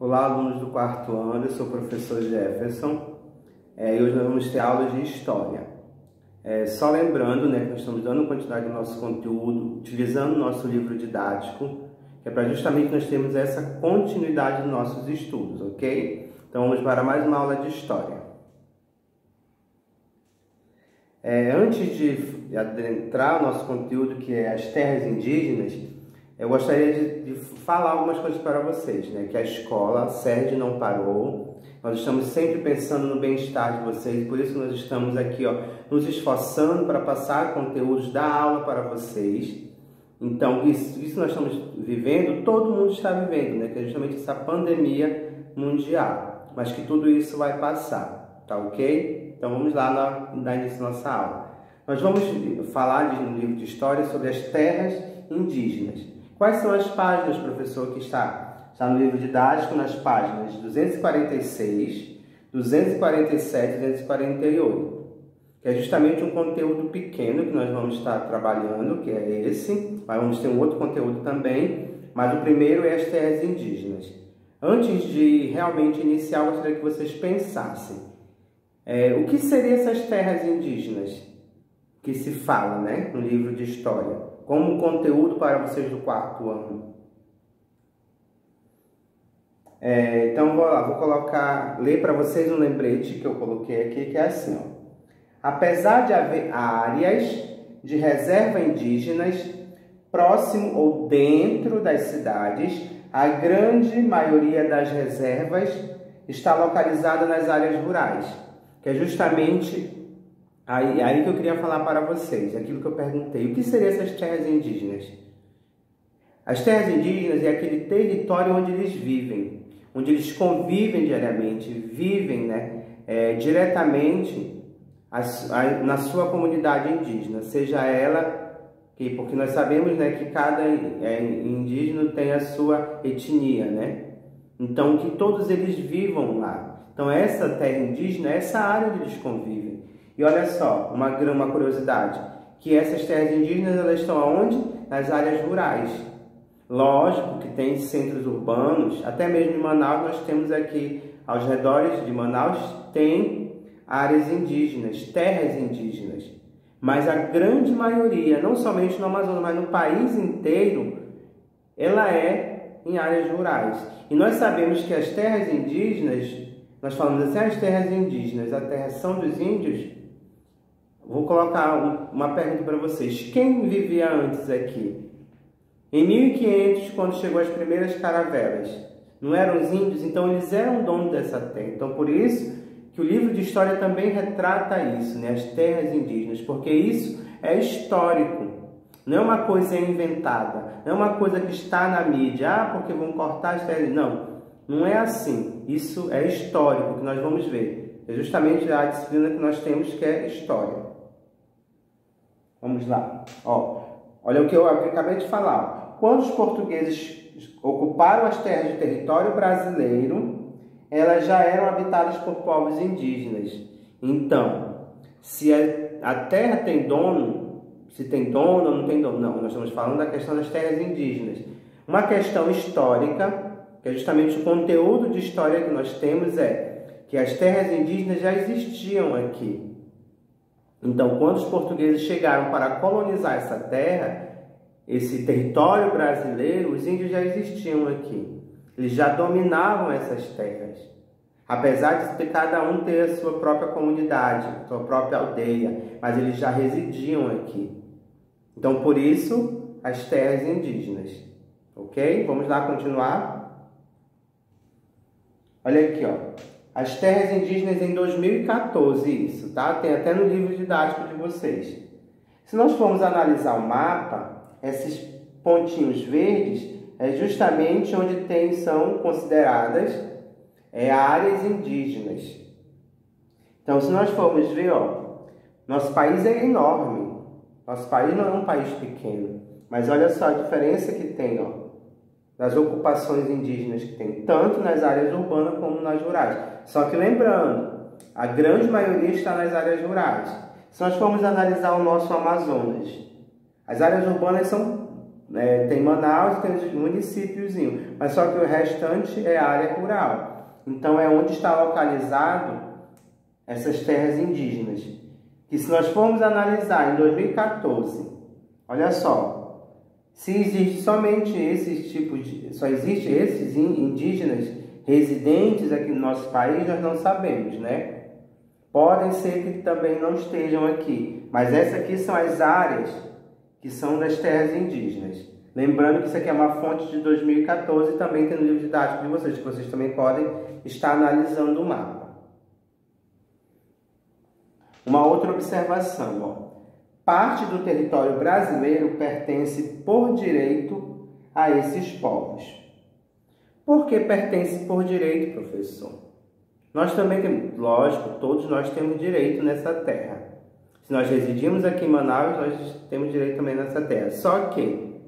Olá, alunos do quarto ano, eu sou o professor Jefferson é, e hoje nós vamos ter aulas de História. É, só lembrando né, que nós estamos dando continuidade ao nosso conteúdo, utilizando o nosso livro didático, que é para justamente nós termos essa continuidade dos nossos estudos, ok? Então vamos para mais uma aula de História. É, antes de adentrar o nosso conteúdo, que é as terras indígenas, eu gostaria de, de, falar algumas coisas para vocês, né? Que a escola, a não parou. Nós estamos sempre pensando no bem-estar de vocês, por isso nós estamos aqui, ó, nos esforçando para passar conteúdos da aula para vocês. Então, isso, isso nós estamos vivendo, todo mundo está vivendo, né? Que é justamente essa pandemia mundial. Mas que tudo isso vai passar, tá ok? Então vamos lá na, dar início à nossa aula. Nós vamos falar de, no livro de história sobre as terras indígenas. Quais são as páginas, professor, que está? Está no livro didático, nas páginas 246, 247 e 248, que é justamente um conteúdo pequeno que nós vamos estar trabalhando, que é esse, mas vamos ter um outro conteúdo também, mas o primeiro é as terras indígenas. Antes de realmente iniciar, eu gostaria que vocês pensassem. É, o que seriam essas terras indígenas que se fala né, no livro de história? Como conteúdo para vocês do quarto ano. É, então vou lá, vou colocar, ler para vocês um lembrete que eu coloquei aqui, que é assim, ó. Apesar de haver áreas de reserva indígenas próximo ou dentro das cidades, a grande maioria das reservas está localizada nas áreas rurais, que é justamente Aí, aí que eu queria falar para vocês, aquilo que eu perguntei. O que seriam essas terras indígenas? As terras indígenas é aquele território onde eles vivem, onde eles convivem diariamente, vivem né, é, diretamente as, a, na sua comunidade indígena, seja ela, que, porque nós sabemos né, que cada é, indígena tem a sua etnia, né? Então, que todos eles vivam lá. Então, essa terra indígena é essa área onde eles convivem. E olha só, uma, uma curiosidade, que essas terras indígenas elas estão aonde? Nas áreas rurais. Lógico que tem centros urbanos, até mesmo em Manaus nós temos aqui, aos redores de Manaus, tem áreas indígenas, terras indígenas. Mas a grande maioria, não somente no Amazonas, mas no país inteiro, ela é em áreas rurais. E nós sabemos que as terras indígenas, nós falamos assim, as terras indígenas, a terra são dos índios, Vou colocar uma pergunta para vocês. Quem vivia antes aqui? Em 1500, quando chegou as primeiras caravelas, não eram os índios? Então eles eram donos dessa terra. Então por isso que o livro de história também retrata isso, né? as terras indígenas, porque isso é histórico. Não é uma coisa inventada, não é uma coisa que está na mídia, ah, porque vão cortar as terras. Não, não é assim. Isso é histórico que nós vamos ver. É justamente a disciplina que nós temos que é história. Vamos lá. Ó, olha o que eu acabei de falar. Quando os portugueses ocuparam as terras do território brasileiro, elas já eram habitadas por povos indígenas. Então, se a terra tem dono, se tem dono ou não tem dono, não, nós estamos falando da questão das terras indígenas. Uma questão histórica, que é justamente o conteúdo de história que nós temos, é que as terras indígenas já existiam aqui. Então, quando os portugueses chegaram para colonizar essa terra, esse território brasileiro, os índios já existiam aqui. Eles já dominavam essas terras. Apesar de cada um ter a sua própria comunidade, sua própria aldeia, mas eles já residiam aqui. Então, por isso, as terras indígenas. Ok? Vamos lá continuar? Olha aqui, ó as terras indígenas em 2014, isso, tá? Tem até no livro didático de vocês. Se nós formos analisar o mapa, esses pontinhos verdes é justamente onde tem, são consideradas é, áreas indígenas. Então, se nós formos ver, ó, nosso país é enorme. Nosso país não é um país pequeno. Mas olha só a diferença que tem, ó das ocupações indígenas que tem, tanto nas áreas urbanas como nas rurais. Só que lembrando, a grande maioria está nas áreas rurais. Se nós formos analisar o nosso Amazonas, as áreas urbanas são é, tem Manaus e tem os municípiozinho, mas só que o restante é área rural. Então é onde está localizado essas terras indígenas. Que se nós formos analisar em 2014, olha só, se existe somente esses tipos de, só existe esses indígenas residentes aqui no nosso país, nós não sabemos, né? Podem ser que também não estejam aqui, mas essas aqui são as áreas que são das terras indígenas. Lembrando que isso aqui é uma fonte de 2014 e também tem no livro didático de vocês, que vocês também podem estar analisando o mapa. Uma outra observação, ó. Parte do território brasileiro pertence por direito a esses povos. Por que pertence por direito, professor? Nós também temos, lógico, todos nós temos direito nessa terra. Se nós residimos aqui em Manaus, nós temos direito também nessa terra. Só que,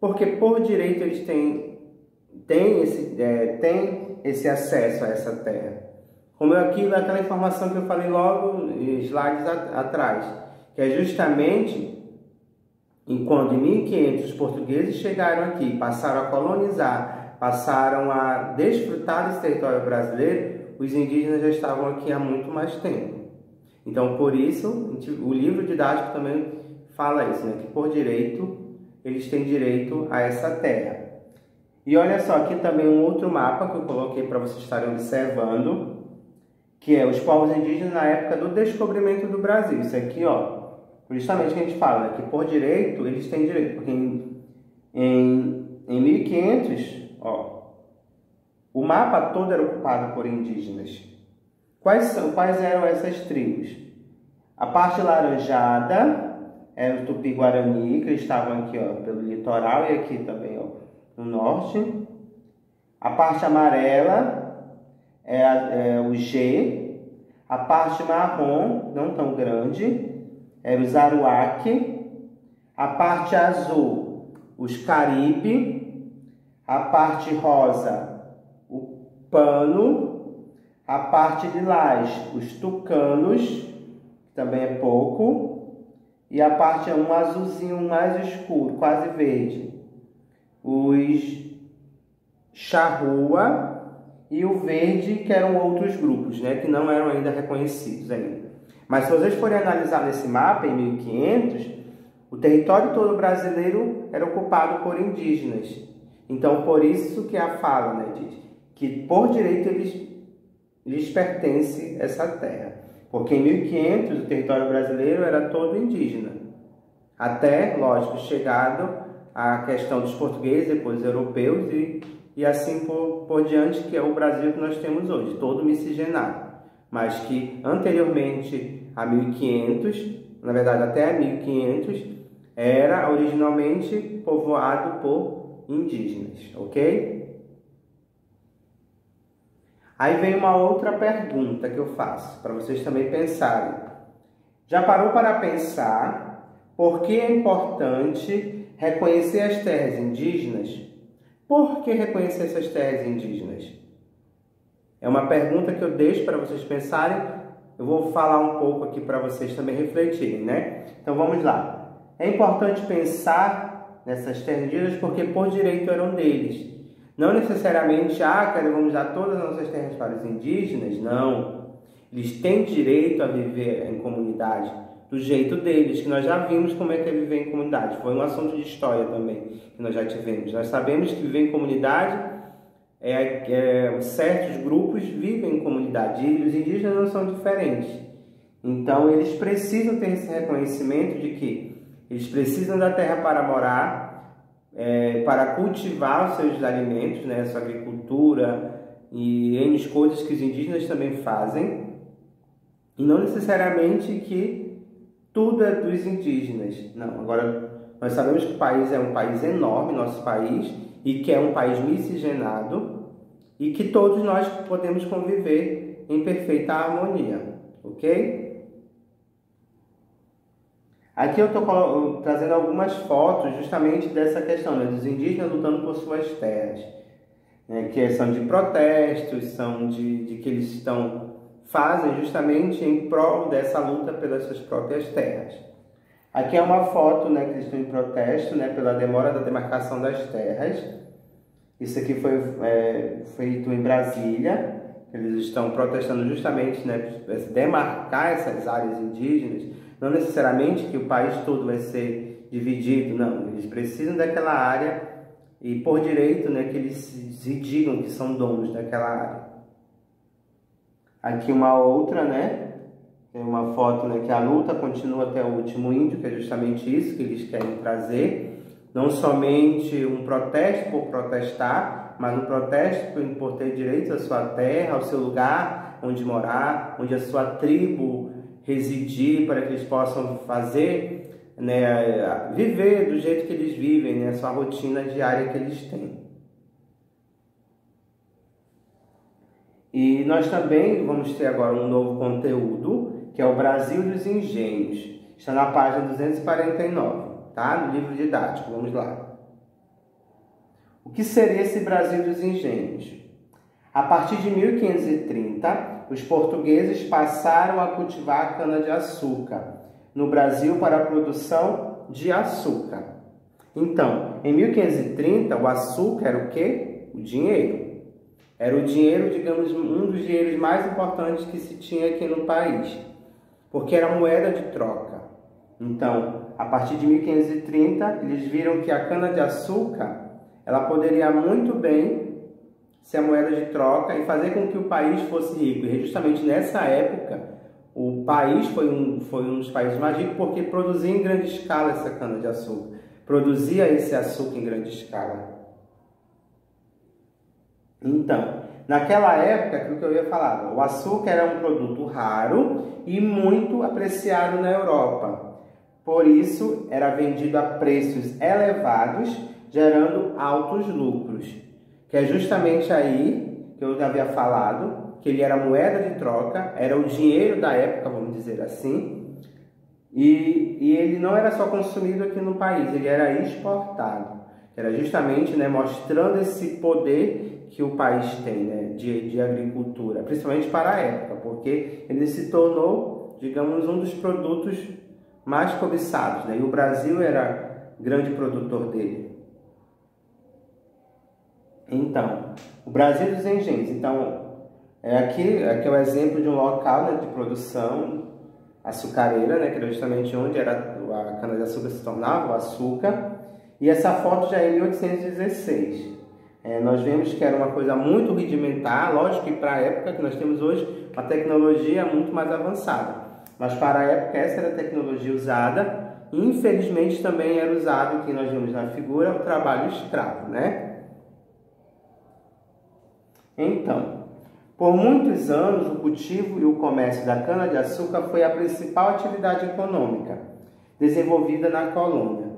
porque por direito eles têm, têm, esse, é, têm esse acesso a essa terra. Como aquilo, aquela informação que eu falei logo, slides atrás, é justamente enquanto em 1500 os portugueses chegaram aqui, passaram a colonizar, passaram a desfrutar desse território brasileiro, os indígenas já estavam aqui há muito mais tempo. Então, por isso, o livro didático também fala isso, né? que por direito, eles têm direito a essa terra. E olha só, aqui também um outro mapa que eu coloquei para vocês estarem observando, que é os povos indígenas na época do descobrimento do Brasil. Isso aqui, ó, justamente que a gente fala, né? que por direito, eles têm direito, porque em, em, em 1500, ó, o mapa todo era ocupado por indígenas. Quais, quais eram essas tribos? A parte laranjada era o Tupi-Guarani, que estavam aqui ó, pelo litoral e aqui também ó, no norte. A parte amarela é, é o G. A parte marrom, não tão grande, era o Zaruaque. A parte azul, os Caribe. A parte rosa, pano, a parte de laje, os tucanos, também é pouco, e a parte é um azulzinho mais escuro, quase verde, os charrua e o verde, que eram outros grupos, né, que não eram ainda reconhecidos ainda. Mas se vocês forem analisar nesse mapa, em 1500, o território todo brasileiro era ocupado por indígenas. Então, por isso que a fala né, diz que por direito eles, lhes pertence essa terra. Porque em 1500 o território brasileiro era todo indígena. Até, lógico, chegado a questão dos portugueses, depois europeus e, e assim por, por diante, que é o Brasil que nós temos hoje, todo miscigenado. Mas que anteriormente a 1500, na verdade até 1500, era originalmente povoado por indígenas, ok? Aí vem uma outra pergunta que eu faço para vocês também pensarem. Já parou para pensar por que é importante reconhecer as terras indígenas? Por que reconhecer essas terras indígenas? É uma pergunta que eu deixo para vocês pensarem. Eu vou falar um pouco aqui para vocês também refletirem, né? Então vamos lá. É importante pensar nessas terras porque por direito eram deles. Não necessariamente, ah, cara, vamos dar todas as nossas terras para os indígenas. Não. Eles têm direito a viver em comunidade do jeito deles, que nós já vimos como é que é viver em comunidade. Foi um assunto de história também que nós já tivemos. Nós sabemos que viver em comunidade é, é certos grupos vivem em comunidade e os indígenas não são diferentes. Então eles precisam ter esse reconhecimento de que eles precisam da terra para morar, é, para cultivar os seus alimentos, né, sua agricultura e N coisas que os indígenas também fazem, e não necessariamente que tudo é dos indígenas. Não, agora nós sabemos que o país é um país enorme, nosso país, e que é um país miscigenado e que todos nós podemos conviver em perfeita harmonia, ok? Aqui eu estou trazendo algumas fotos justamente dessa questão, né, dos indígenas lutando por suas terras, né, que são de protestos, são de, de que eles estão fazem justamente em prol dessa luta pelas suas próprias terras. Aqui é uma foto né, que eles estão em protesto né, pela demora da demarcação das terras. Isso aqui foi é, feito em Brasília. Eles estão protestando justamente né, demarcar essas áreas indígenas. Não necessariamente que o país todo vai ser dividido, não. Eles precisam daquela área e por direito né, que eles se digam que são donos daquela área. Aqui uma outra, né? Tem uma foto né, que a luta continua até o último índio, que é justamente isso que eles querem trazer. Não somente um protesto por protestar, mas um protesto por ter direito à sua terra, ao seu lugar onde morar, onde a sua tribo residir, para que eles possam fazer, né, viver do jeito que eles vivem, né, a sua rotina diária que eles têm. E nós também vamos ter agora um novo conteúdo que é o Brasil dos Engenhos. Está na página 249, tá? No livro didático. Vamos lá. O que seria esse Brasil dos Engenhos? A partir de 1530, os portugueses passaram a cultivar cana-de-açúcar no Brasil para a produção de açúcar. Então, em 1530, o açúcar era o quê? O dinheiro. Era o dinheiro, digamos, um dos dinheiros mais importantes que se tinha aqui no país porque era moeda de troca. Então, a partir de 1530, eles viram que a cana-de-açúcar ela poderia muito bem ser a moeda de troca e fazer com que o país fosse rico. E justamente nessa época, o país foi um, foi um dos países mais ricos porque produzia em grande escala essa cana-de-açúcar. Produzia esse açúcar em grande escala. Então, Naquela época, aquilo que eu ia falar, o açúcar era um produto raro e muito apreciado na Europa. Por isso, era vendido a preços elevados, gerando altos lucros. Que é justamente aí que eu já havia falado, que ele era moeda de troca, era o dinheiro da época, vamos dizer assim, e, e ele não era só consumido aqui no país, ele era exportado. Era justamente né, mostrando esse poder que o país tem né, de, de agricultura, principalmente para a época, porque ele se tornou, digamos, um dos produtos mais cobiçados, né? e o Brasil era grande produtor dele. Então, o Brasil dos engenhos. Então, é aqui, aqui é o exemplo de um local né, de produção açucareira, né, que era justamente onde era a cana-de-açúcar se tornava o açúcar. E essa foto já é em 1816. É, nós vemos que era uma coisa muito rudimentar, lógico que para a época que nós temos hoje, a tecnologia muito mais avançada. Mas para a época essa era a tecnologia usada, infelizmente também era usado, que nós vemos na figura, o trabalho escravo, né? Então, por muitos anos o cultivo e o comércio da cana-de-açúcar foi a principal atividade econômica desenvolvida na colônia.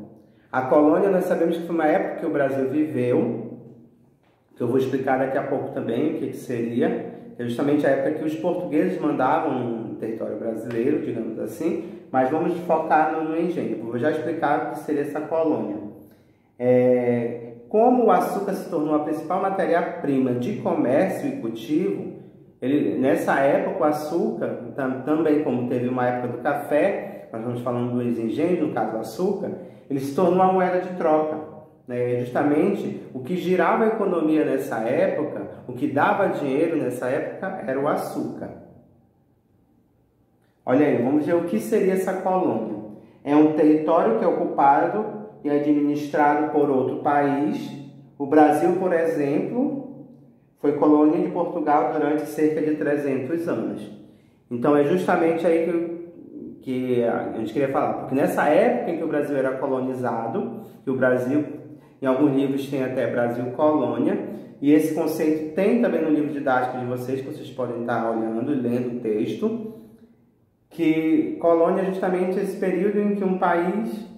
A colônia nós sabemos que foi uma época que o Brasil viveu que eu vou explicar daqui a pouco também o que, que seria, é justamente a época que os portugueses mandavam no território brasileiro, digamos assim, mas vamos focar no, no engenho. Vou já explicar o que seria essa colônia. É, como o açúcar se tornou a principal matéria-prima de comércio e cultivo, ele, nessa época o açúcar, também como teve uma época do café, nós vamos falando dos engenhos, no caso o açúcar, ele se tornou uma moeda de troca. Né? Justamente o que girava a economia nessa época, o que dava dinheiro nessa época era o açúcar. Olha aí, vamos ver o que seria essa colônia. É um território que é ocupado e administrado por outro país. O Brasil, por exemplo, foi colônia de Portugal durante cerca de 300 anos. Então é justamente aí que, que a gente queria falar, porque nessa época em que o Brasil era colonizado, que o Brasil em alguns livros tem até Brasil Colônia. E esse conceito tem também no livro didático de vocês, que vocês podem estar olhando e lendo o texto. Que colônia é justamente esse período em que um país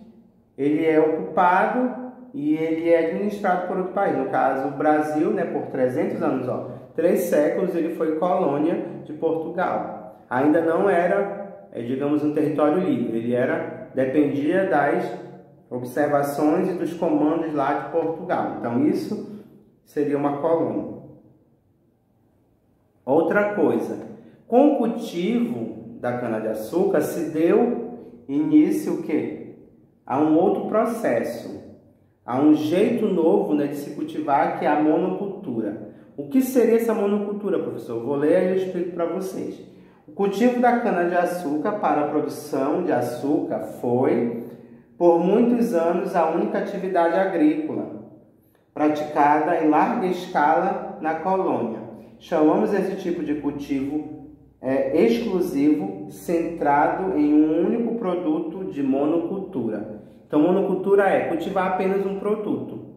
ele é ocupado e ele é administrado por outro país. No caso, o Brasil, né, por 300 anos, ó, três séculos, ele foi colônia de Portugal. Ainda não era, digamos, um território livre. Ele era dependia das observações e dos comandos lá de Portugal. Então, isso seria uma coluna. Outra coisa, com o cultivo da cana-de-açúcar se deu início o quê? há um outro processo, há um jeito novo né, de se cultivar que é a monocultura. O que seria essa monocultura, professor? vou ler e eu explico para vocês. O cultivo da cana-de-açúcar para a produção de açúcar foi, por muitos anos, a única atividade agrícola praticada em larga escala na colônia. Chamamos esse tipo de cultivo é, exclusivo, centrado em um único produto de monocultura. Então, monocultura é cultivar apenas um produto.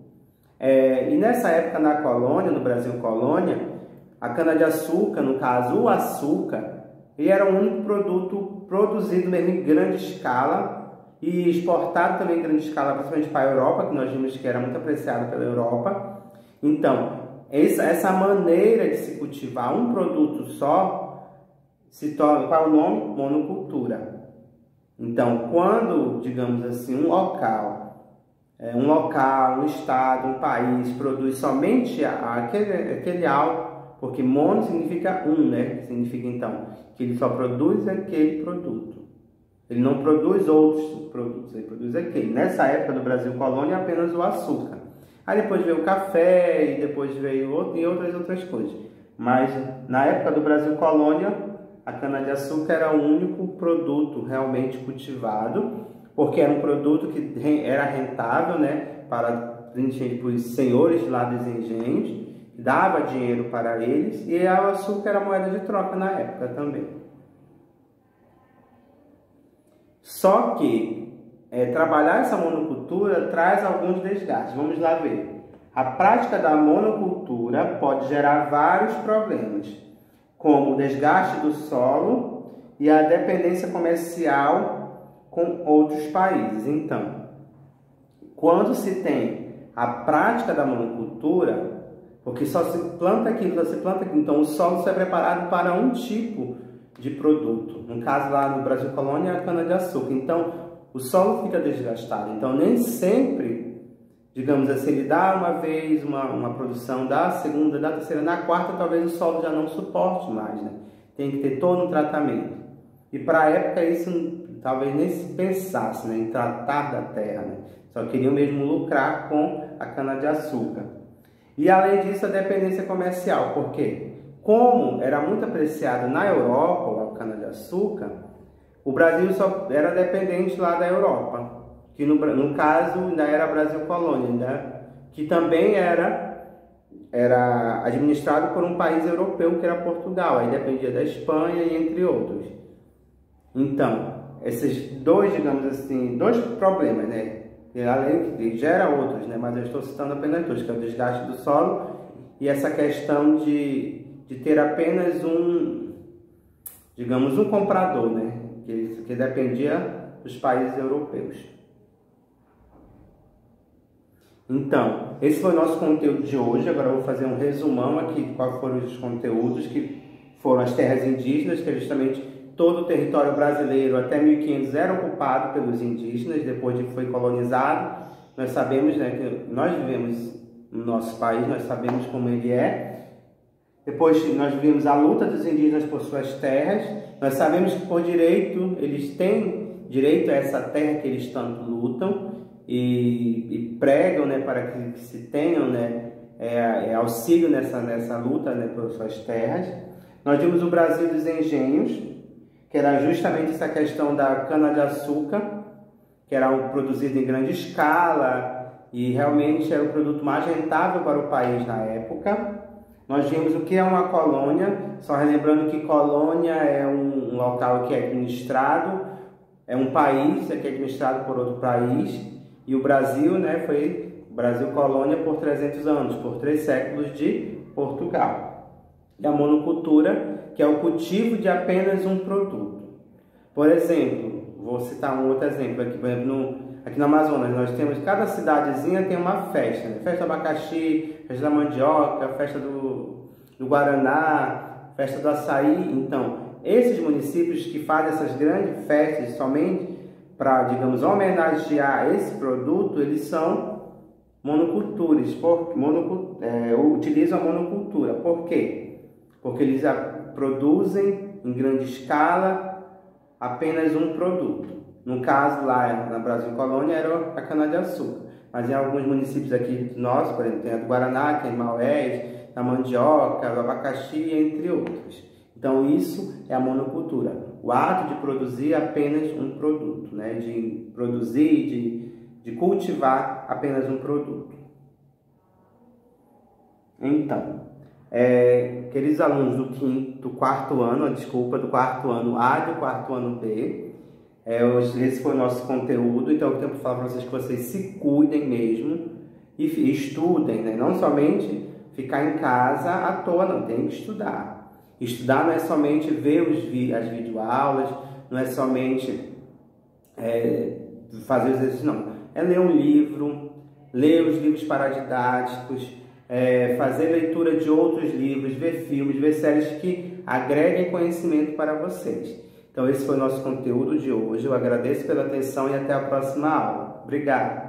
É, e nessa época na colônia, no Brasil colônia, a cana-de-açúcar, no caso o açúcar, ele era o único produto produzido mesmo em grande escala e exportado também em grande escala, principalmente para a Europa, que nós vimos que era muito apreciado pela Europa. Então, essa maneira de se cultivar um produto só se torna, qual é o nome? Monocultura. Então, quando, digamos assim, um local é, um local, um estado, um país produz somente aquele, aquele algo, porque mono significa um, né? Significa então que ele só produz aquele produto. Ele não produz outros produtos, ele produz aquele. Nessa época do Brasil colônia, apenas o açúcar. Aí depois veio o café e depois veio outro, e outras outras coisas. Mas na época do Brasil colônia, a cana-de-açúcar era o único produto realmente cultivado porque era um produto que era rentável né, para os senhores lá dos engenhos, dava dinheiro para eles e o açúcar era moeda de troca na época também. Só que é, trabalhar essa monocultura traz alguns desgastes. Vamos lá ver. A prática da monocultura pode gerar vários problemas, como o desgaste do solo e a dependência comercial com outros países. Então, quando se tem a prática da monocultura, porque só se planta aquilo, só se planta aquilo, então o solo só é preparado para um tipo de produto. No caso lá no Brasil Colônia, a cana-de-açúcar. Então, o solo fica desgastado. Então, nem sempre, digamos assim, ele dá uma vez uma, uma produção, da segunda, da terceira, na quarta, talvez o solo já não suporte mais, né? Tem que ter todo um tratamento. E para a época isso talvez nem se pensasse né, em tratar da terra, né? só queriam mesmo lucrar com a cana-de-açúcar. E além disso, a dependência comercial, porque como era muito apreciado na Europa a cana-de-açúcar, o Brasil só era dependente lá da Europa, que no, no caso ainda era Brasil colônia, né? que também era era administrado por um país europeu que era Portugal, aí dependia da Espanha e entre outros. Então, esses dois, digamos assim, dois problemas, né? E além que gera outros, né? Mas eu estou citando apenas dois, que é o desgaste do solo e essa questão de, de ter apenas um, digamos, um comprador, né? Que, que dependia dos países europeus. Então, esse foi o nosso conteúdo de hoje. Agora eu vou fazer um resumão aqui de quais foram os conteúdos que foram as terras indígenas, que é justamente Todo o território brasileiro até 1500 era ocupado pelos indígenas, depois de que foi colonizado. Nós sabemos né, que nós vivemos no nosso país, nós sabemos como ele é. Depois nós vimos a luta dos indígenas por suas terras. Nós sabemos que por direito eles têm direito a essa terra que eles tanto lutam e, e pregam né, para que, que se tenham né, é, é auxílio nessa, nessa luta né, por suas terras. Nós vimos o Brasil dos engenhos, que era justamente essa questão da cana-de-açúcar, que era produzido em grande escala e realmente era o produto mais rentável para o país na época. Nós vimos o que é uma colônia, só relembrando que colônia é um, local que é administrado, é um país é que é administrado por outro país, e o Brasil né, foi Brasil colônia por 300 anos, por três séculos de Portugal. E a monocultura que é o cultivo de apenas um produto. Por exemplo, vou citar um outro exemplo aqui, por exemplo, no, aqui no Amazonas, nós temos, cada cidadezinha tem uma festa, né? festa do abacaxi, festa da mandioca, festa do, do Guaraná, festa do açaí. Então, esses municípios que fazem essas grandes festas somente para, digamos, homenagear esse produto, eles são monocultores, por, monocult, é, utilizam a monocultura. Por quê? Porque eles produzem em grande escala apenas um produto. No caso, lá na Brasil Colônia, era a cana-de-açúcar. Mas em alguns municípios aqui nossos, por exemplo, tem a do Guaraná, que é em Maués, a mandioca, o abacaxi, entre outros. Então, isso é a monocultura. O ato de produzir apenas um produto, né? de produzir, de, de cultivar apenas um produto. Então, é, queridos alunos do quinto, quarto ano, desculpa, do quarto ano A e do quarto ano B, é, esse foi o nosso conteúdo, então eu tenho para falar para vocês que vocês se cuidem mesmo e estudem, né? não somente ficar em casa à toa, não, tem que estudar. Estudar não é somente ver os vi as videoaulas, não é somente é, fazer exercícios, não. É ler um livro, ler os livros paradidáticos, é, fazer leitura de outros livros, ver filmes, ver séries que agreguem conhecimento para vocês. Então, esse foi o nosso conteúdo de hoje. Eu agradeço pela atenção e até a próxima aula. Obrigado!